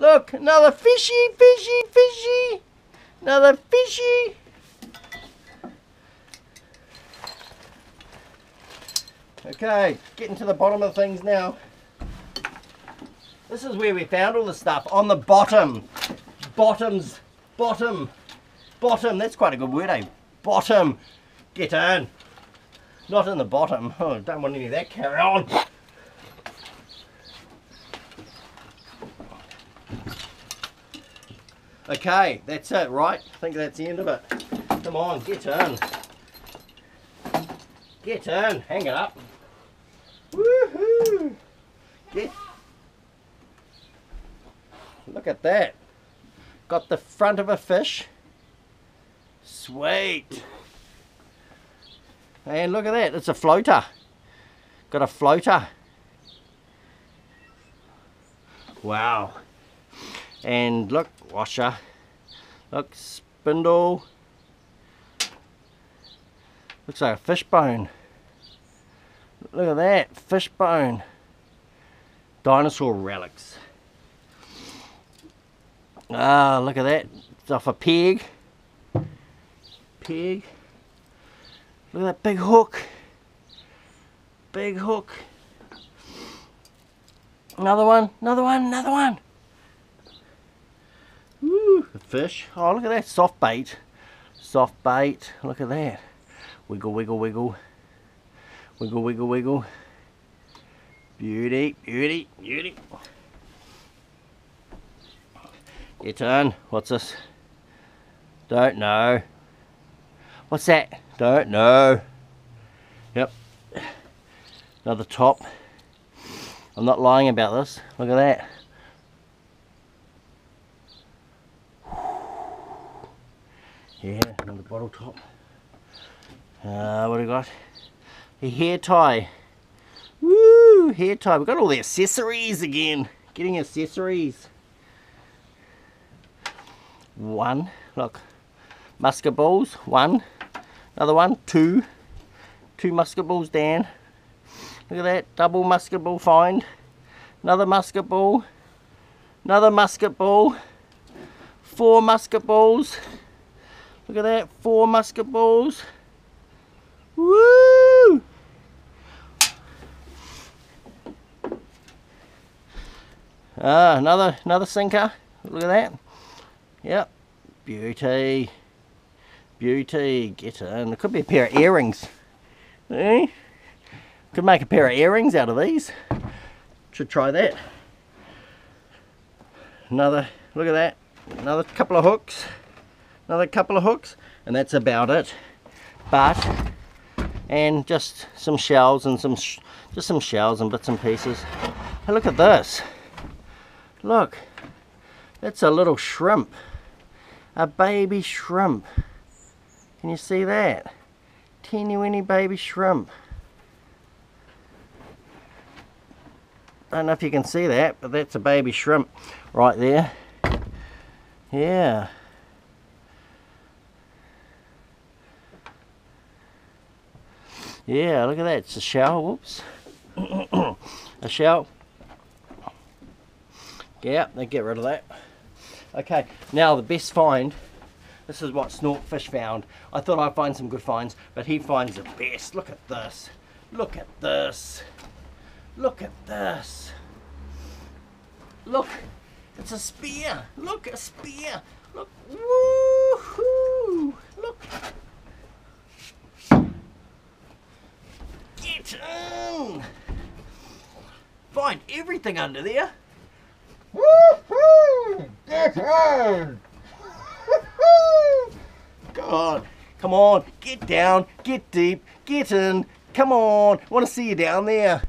Look, another fishy, fishy, fishy. Another fishy. Okay, getting to the bottom of things now. This is where we found all the stuff, on the bottom. Bottoms, bottom, bottom. That's quite a good word, eh? Bottom. Get on. Not in the bottom. Oh, don't want any of that. Carry on. Okay, that's it, right? I think that's the end of it. Come on, get in. Get in. Hang it up. Woohoo! Get. Look at that. Got the front of a fish. Sweet. And look at that. It's a floater. Got a floater. Wow. And look, washer. Look, spindle. Looks like a fishbone. Look at that, fishbone. Dinosaur relics. Ah, look at that. It's off a peg. Peg. Look at that big hook. Big hook. Another one, another one, another one. Fish. Oh, look at that, soft bait. Soft bait, look at that. Wiggle, wiggle, wiggle. Wiggle, wiggle, wiggle. Beauty, beauty, beauty. Your turn. What's this? Don't know. What's that? Don't know. Yep. Another top. I'm not lying about this. Look at that. Yeah, another bottle top. Uh, what do we got? A hair tie. Woo! Hair tie. We've got all the accessories again. Getting accessories. One. Look. Musket balls. One. Another one. Two. Two musket balls down. Look at that. Double musket ball find. Another musket ball. Another musket ball. Four musket balls. Look at that. Four musket balls. Woo! Ah, another another sinker. Look at that. Yep. Beauty. Beauty. Get in. It could be a pair of earrings. Eh? Could make a pair of earrings out of these. Should try that. Another, look at that. Another couple of hooks. Another couple of hooks. And that's about it. But and just some shells and some sh just some shells and bits and pieces. Hey, look at this. Look that's a little shrimp. A baby shrimp. Can you see that? Teeny weeny baby shrimp. I don't know if you can see that but that's a baby shrimp right there. Yeah Yeah, look at that. It's a shell. Whoops. a shell. Yeah, they get rid of that. Okay, now the best find. This is what Snorkfish found. I thought I'd find some good finds, but he finds the best. Look at this. Look at this. Look at this. Look, it's a spear. Look, a spear. Look, woohoo! Look. Find everything under there. Woohoo! Get in! God, come on, get down, get deep, get in. Come on, want to see you down there.